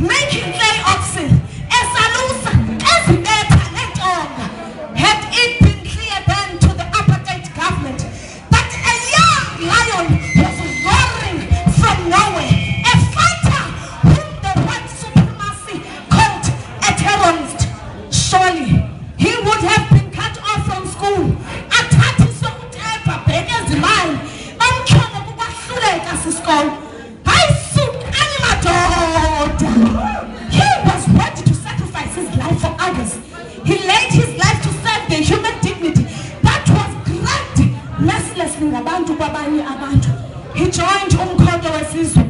making clay oxen esalusa had it been clear then to the apartheid government. That a young lion was roaring from nowhere. A fighter whom the white supremacy surely he would have been cut off from school. He laid his life to save the human dignity. That was grabbed mercilessly ngabantu kwabanye abantu. He joined umkhonto wesizwe.